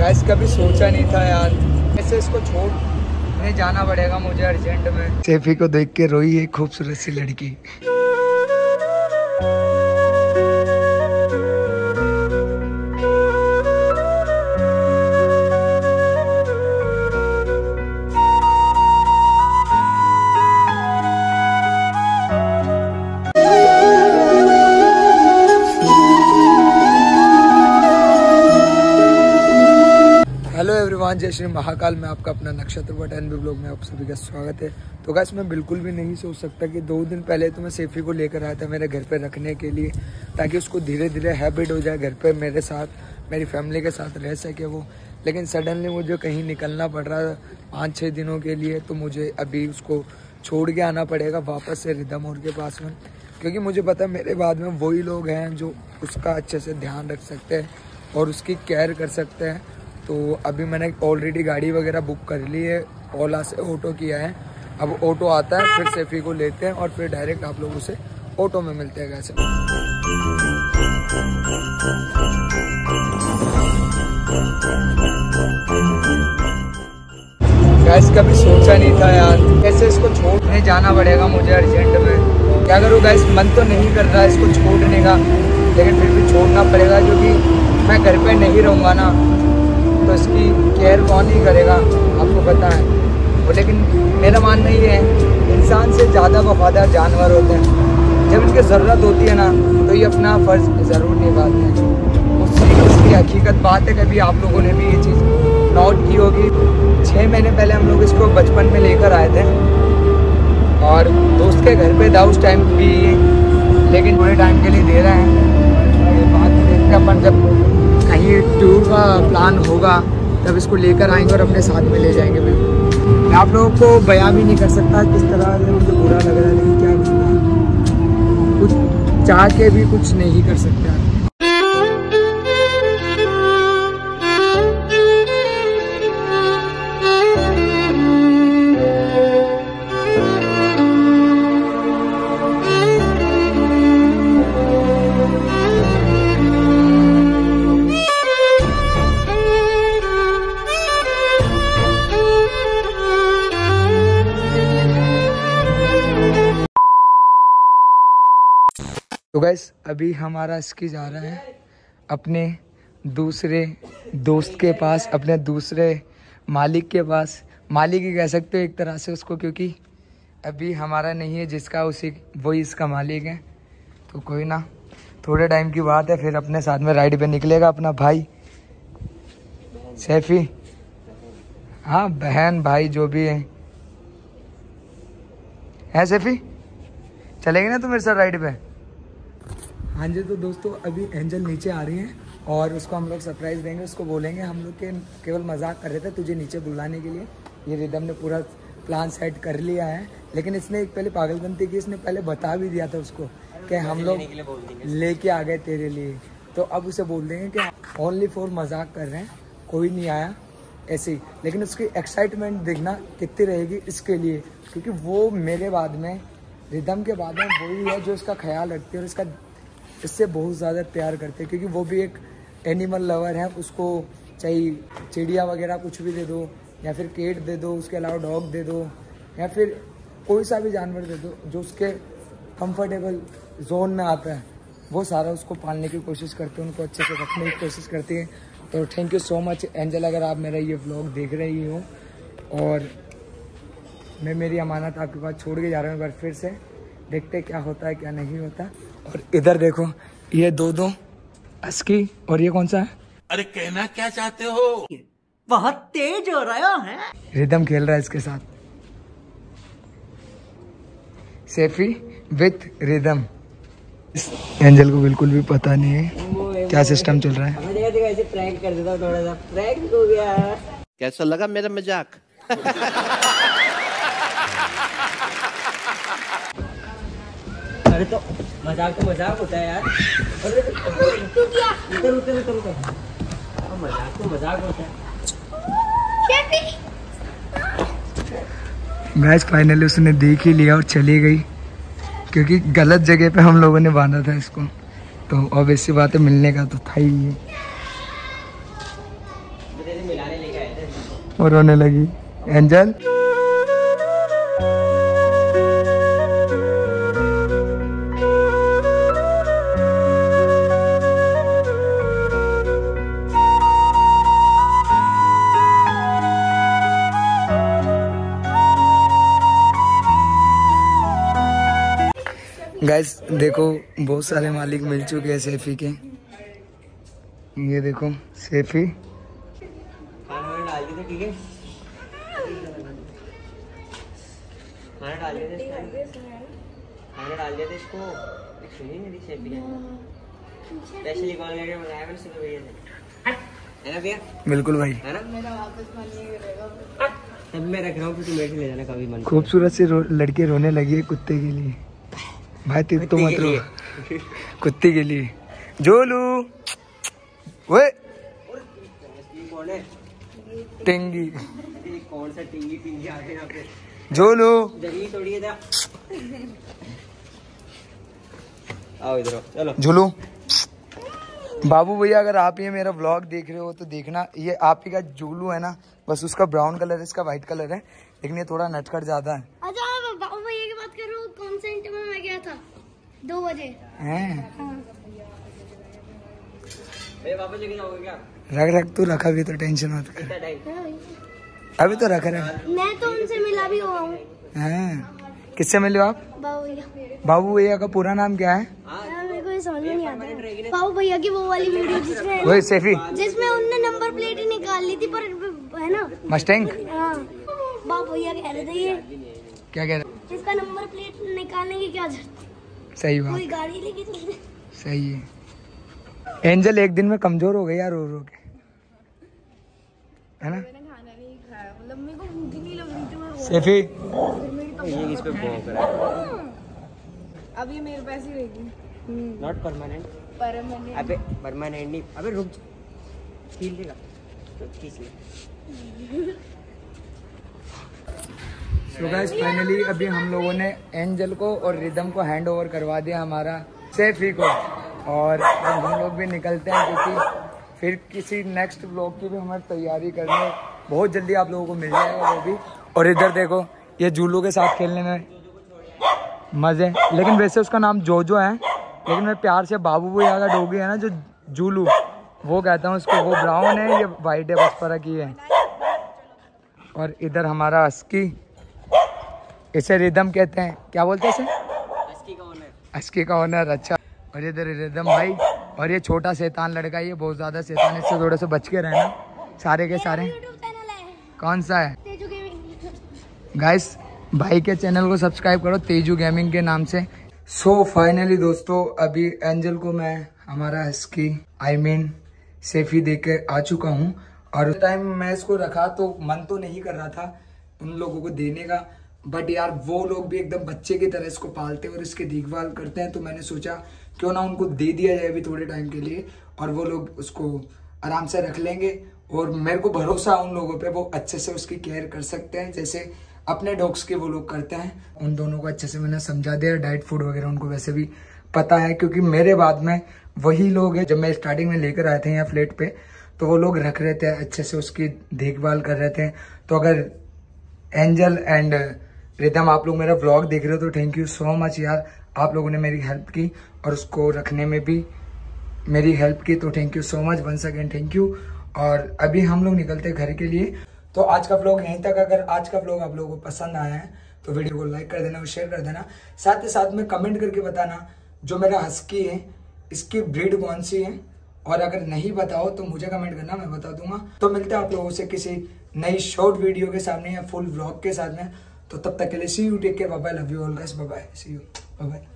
Gas कभी सोचा नहीं था यार। ऐसे इसको छोड़ नहीं जाना पड़ेगा मुझे अर्जेंट में। सेफी को देख के रोई एक खूबसूरत सी लड़की। एवरीवन जय श्री महाकाल में आपका अपना नक्षत्र बट एन ब्लॉग में आप सभी का स्वागत है। तो गैस मैं बिल्कुल भी नहीं सोच सकता कि दो दिन पहले तो मैं सेफी को लेकर आया था मेरे घर पर रखने के लिए, ताकि उसको धीरे धीरे हैबिट हो जाए घर पर मेरे साथ, मेरी फैमिली के साथ रह सके वो। लेकिन सडनली मुझे कहीं निकलना पड़ रहा है पाँच छः दिनों के लिए तो मुझे अभी उसको छोड़ के आना पड़ेगा वापस से रिदम और के पास में। क्योंकि मुझे पता है मेरे बाद में वही लोग हैं जो उसका अच्छे से ध्यान रख सकते हैं और उसकी केयर कर सकते हैं। तो अभी मैंने ऑलरेडी गाड़ी वगैरह बुक कर ली है ओला से ऑटो किया है। अब ऑटो आता है, फिर सेफी को लेते हैं, और फिर डायरेक्ट आप लोगों से ऑटो में मिलते हैं कैसे गैस कभी सोचा नहीं था यार, कैसे इसको छोड़ने जाना पड़ेगा मुझे अर्जेंट में। क्या करूँ गैस मन तो नहीं कर रहा इसको छोड़ने का, लेकिन फिर भी छोड़ना पड़ेगा, क्योंकि मैं घर पे नहीं रहूँगा ना। तो इसकी केयर कौन ही करेगा, आपको पता है। वो लेकिन मेरा मानना ये है, इंसान से ज़्यादा वफादार जानवर होते हैं। जब इनकी ज़रूरत होती है ना तो ये अपना फ़र्ज़ ज़रूर निभाते हैं। उसकी उसकी हकीकत बात है, कभी आप लोगों ने भी ये चीज़ नोट की होगी। छः महीने पहले हम लोग इसको बचपन में लेकर आए थे। और दोस्त के घर पे था उस टाइम भी, लेकिन थोड़े टाइम के लिए दे रहे हैं। बात देखते हैं, अपन जब कहीं टूर का प्लान होगा, तब इसको लेकर आएँगे और अपने साथ में ले जाएँगे बिल्कुल। मैं आप लोगों को बयां भी नहीं कर सकता किस तरह से मुझे बुरा लग रहा है, लेकिन क्या कुछ चाह के भी कुछ नहीं कर सकते गैस अभी हमारा इसकी जा रहा है अपने दूसरे दोस्त के पास, अपने दूसरे मालिक के पास। मालिक ही कह सकते हो एक तरह से उसको, क्योंकि अभी हमारा नहीं है जिसका, उसी, वही इसका मालिक है। तो कोई ना, थोड़े टाइम की बात है, फिर अपने साथ में राइड पे निकलेगा अपना भाई। सैफी? हाँ बहन, भाई, जो भी है। है सैफी? चलेंगे ना तू मेरे साथ राइड पे? हाँ जी तो दोस्तों अभी एंजल नीचे आ रही हैं और उसको हम लोग सरप्राइज़ देंगे उसको बोलेंगे हम लोग के केवल मज़ाक कर रहे थे तुझे नीचे बुलाने के लिए। ये रिदम ने पूरा प्लान सेट कर लिया है लेकिन इसने एक पहले पागलपंती की इसने पहले बता भी दिया था उसको कि हम लोग लेके आ गए तेरे लिए। तो अब उसे बोल देंगे कि ओनली फॉर मज़ाक कर रहे हैं कोई नहीं आया ऐसे ही। लेकिन उसकी एक्साइटमेंट देखना कितनी रहेगी इसके लिए क्योंकि वो मेरे बाद में रिदम के बाद में वही है जो इसका ख्याल रखती है और इसका इससे बहुत ज़्यादा प्यार करते हैं, क्योंकि वो भी एक एनिमल लवर है, उसको चाहे चिड़िया वगैरह कुछ भी दे दो, या फिर केट दे दो, उसके अलावा डॉग दे दो, या फिर कोई सा भी जानवर दे दो, जो उसके कंफर्टेबल जोन में आता है, वो सारा उसको पालने की कोशिश करते हैं, उनको अच्छे से रखने की कोशिश करती है। तो thank you so much Angel अगर आप मेरा ये व्लॉग देख रही हो, और मैं मेरी अमानत आपके पास छोड़ के जा रहा हूँ एक बार फिर से। देखते क्या होता है क्या नहीं होता। और इधर देखो ये दो दो अस्की और ये कौन सा है? अरे कहना क्या चाहते हो? बहुत तेज हो रहा है रिदम खेल रहा है इसके साथ। सेफी विथ रिदम। एंजल को बिल्कुल भी पता नहीं है क्या सिस्टम चल रहा है। हमें देखा देखा ऐसे प्रैंक कर देता थोड़ा सा। प्रैंक हो गया। कैसा लगा मेरा मज़ाक? अरे तो मज़ाक तो मज़ाक होता है यार। अरे उतर उतर उतर उतर हाँ, मज़ाक तो मज़ाक होता है। मैच फाइनली उसने देख ही लिया और चली गई। क्योंकि गलत जगह पे हम लोगों ने बांधा था इसको। तो ऑब्वियस सी बात है मिलने का तो था ही थे। और रोने लगी। एंजल गैस देखो बहुत सारे मालिक मिल चुके हैं सेफी के। ये देखो सेफी है है बिल्कुल भाई। तब मैं रख रहा हूँ। खूबसूरत सी रो, लड़की रोने लगी है कुत्ते के लिए। भाई तेरे तो मत रो। कुत्ते के लिए जोलू. वे टेंगी. कौन सा टिंगी टिंगी आ गए पे जोलू. थोड़ी है आओ इधर चलो. झुलू बाबू भैया अगर आप ये मेरा ब्लॉग देख रहे हो तो देखना ये आप ही का जूलू है ना? बस उसका ब्राउन कलर है इसका व्हाइट कलर है लेकिन ये थोड़ा नटखट ज़्यादा है। दो बजे। हैं? लेके रख रख तू रखा भी तो टेंशन मत कर। हाँ। अभी तो रख रहे मैं तो उनसे मिला भी हुआ हूँ। किससे मिले हो आप? बाबू भैया। बाबू भैया का पूरा नाम क्या है? हाँ, मेरे को ये समझ नहीं आता बाबू भैया की वो वाली वीडियो जिसमें वही सेफी। जिसमें उनने नंबर प्लेट ही निकाल ली थी पर है ना? मस्टैंग हाँ। बाबू भैया कह रहे थे ये। क्या कह रहे? जिसका नंबर प्लेट निकालने की क्या ज़रूरत सही बात। गाड़ी लेके चल सही है। एंजल एक दिन में कमज़ोर हो गई यार रो रो के है ना सेफी। ये किस पे भौंक रहा है अब ये मेरे पास ही रहेगी। नॉट परमानेंट पर मैंने अबे परमानेंट नहीं। अबे रुक खींच लेगा। तो खींच ले। सो गाइस फाइनली अभी हम लोगों ने एंजल को और रिदम को हैंड ओवर करवा दिया हमारा सेफी को। और अब हम लोग भी निकलते हैं क्योंकि फिर किसी नेक्स्ट ब्लॉग की भी हमें तैयारी करनी बहुत जल्दी आप लोगों को मिल जाएगा वो भी। और इधर देखो, ये जूलू के साथ खेलने में मज़े लेकिन वैसे उसका नाम जोजो है, लेकिन मैं प्यार से बाबू भैया का डोगी है ना, जो जूलू, वो कहता हूँ उसको, वो ब्राउन है, ये वाइट है, बस फ़र्क ही है। और इधर हमारा अस्की इसे रिदम कहते हैं। क्या बोलते हैं इसे? अस्की का ओनर ओनर अच्छा। और इधर रिदम भाई और ये छोटा शैतान लड़का ये बहुत ज़्यादा शैतान है, इससे थोड़े से बच के रहना। सारे के सारे। है। कौन सा है? गाइस भाई के चैनल को सब्सक्राइब करो तेजू गेमिंग के नाम से। सो so, फाइनली दोस्तों अभी एंजल को मैं हमारा इसकी आई मीन सेफी दे के आ चुका हूँ। और टाइम मैं इसको रखा तो मन तो नहीं कर रहा था उन लोगों को देने का। बट यार, वो लोग भी एकदम बच्चे की तरह इसको पालते हैं और इसकी देखभाल करते हैं। तो मैंने सोचा, क्यों ना उनको दे दिया जाए अभी थोड़े टाइम के लिए और वो लोग उसको आराम से रख लेंगे और मेरे को भरोसा उन लोगों पे, वो अच्छे से उसकी केयर कर सकते हैं। जैसे अपने डॉग्स के वो लोग करते हैं, उन दोनों को अच्छे से मैंने समझा दिया। डाइट फ़ूड वगैरह उनको वैसे भी पता है, क्योंकि मेरे बाद में वही लोग हैं, जब मैं स्टार्टिंग में लेकर आए थे यहाँ फ्लेट पे तो वो लोग रख रहे थे, अच्छे से उसकी देखभाल कर रहे थे। तो अगर एंजल एंड रिदम आप लोग मेरा ब्लॉग देख रहे हो तो थैंक यू सो मच यार। आप लोगों ने मेरी हेल्प की और उसको रखने में भी मेरी हेल्प की तो thank you so much once again thank you और अभी हम लोग निकलते घर के लिए। तो आज का ब्लॉग यहीं तक, अगर आज का ब्लॉग आप लोगों को पसंद आया है तो वीडियो को लाइक कर देना और शेयर कर देना। साथ ही साथ में कमेंट करके बताना, जो मेरा हस्की है, इसकी ब्रीड कौन सी है? और अगर नहीं बताओ तो मुझे कमेंट करना, मैं बता दूँगा। तो मिलते हैं आप लोगों से किसी नई शॉर्ट वीडियो के सामने या फुल व्लॉग के साथ में। तो तब तक के लिए see you take care bye love you all guys bye see you bye